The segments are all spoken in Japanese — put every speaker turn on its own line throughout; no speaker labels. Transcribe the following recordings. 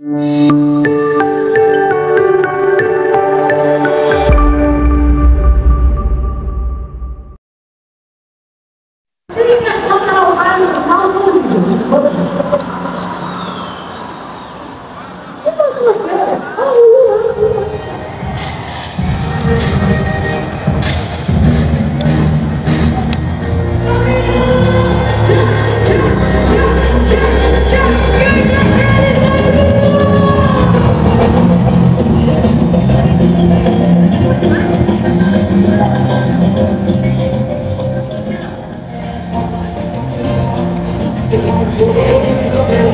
Oh, I'm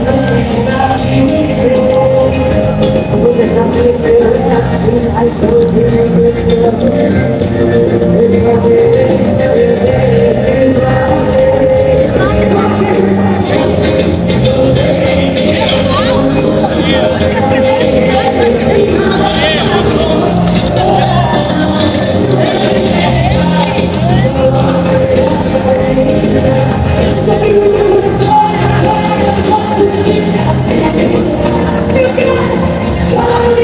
Thank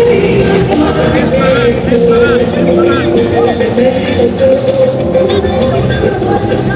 you.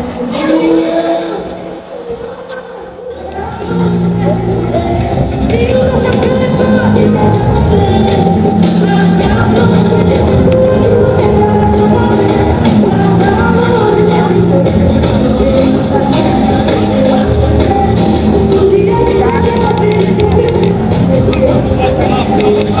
ます。